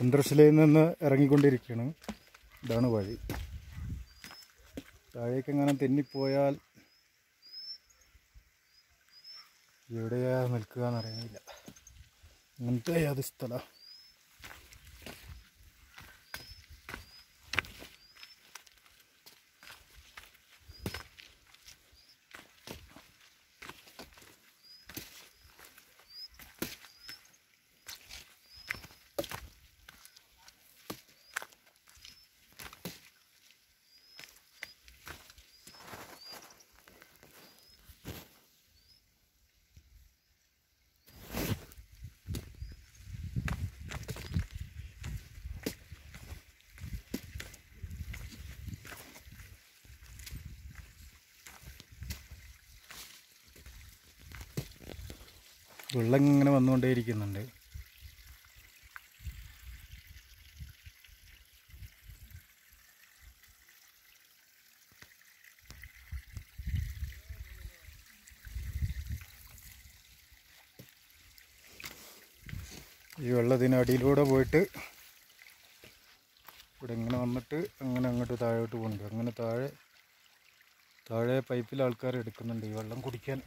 ചന്ദ്രശിലയിൽ നിന്ന് ഇറങ്ങിക്കൊണ്ടിരിക്കുകയാണ്. ഇതാണ് വഴി. താഴേക്ക് എങ്ങനെ തെന്നിപ്പോയാൽ എവിടെയാ നിൽക്കുക എന്നറിയില്ല അങ്ങനത്തെ യാതൊരു സ്ഥലം. വെള്ളം ഇങ്ങനെ വന്നുകൊണ്ടേയിരിക്കുന്നുണ്ട്. ഈ വെള്ളത്തിനടിയിലൂടെ പോയിട്ട് ഇവിടെ ഇങ്ങനെ വന്നിട്ട് അങ്ങനെ അങ്ങോട്ട് താഴോട്ട് പോകുന്നുണ്ട് അങ്ങനെ താഴെ താഴെ പൈപ്പിൽ ആൾക്കാർ എടുക്കുന്നുണ്ട് ഈ വെള്ളം കുടിക്കാൻ.